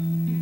Mm-hmm.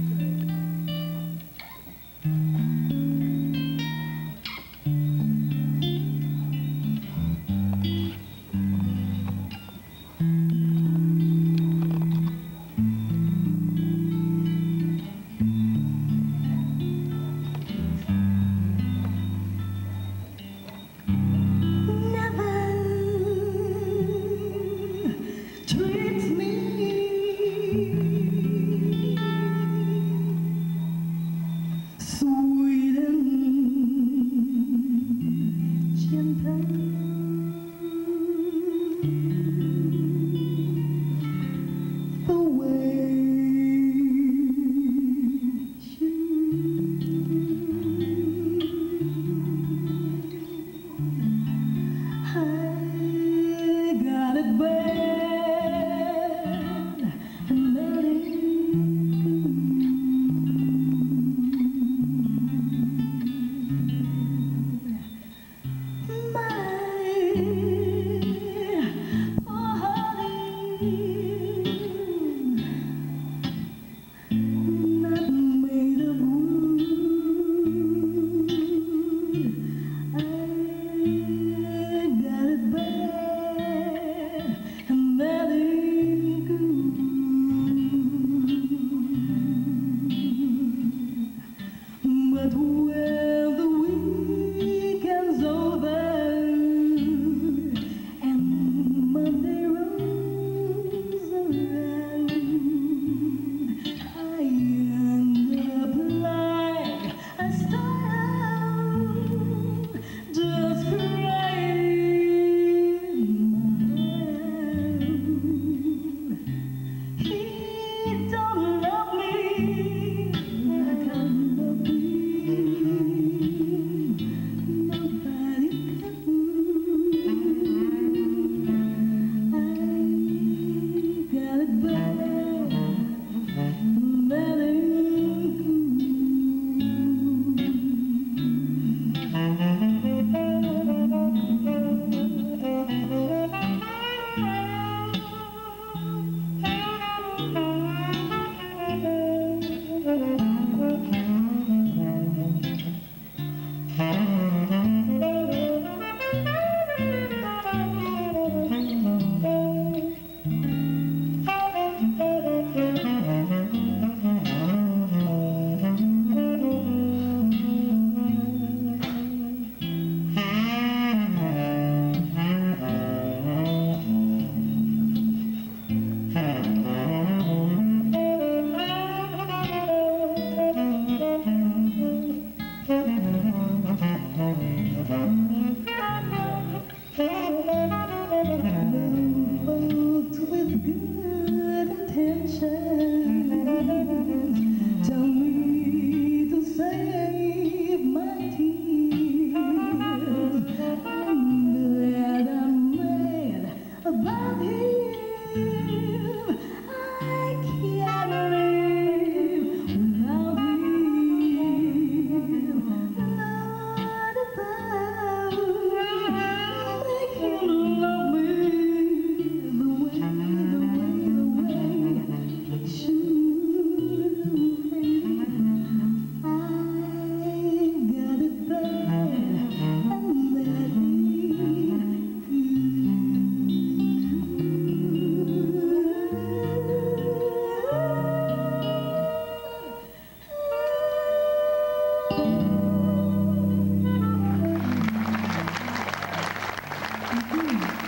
Hmm.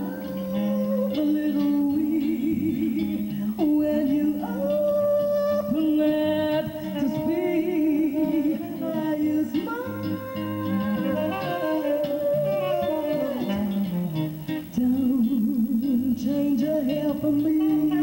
never me.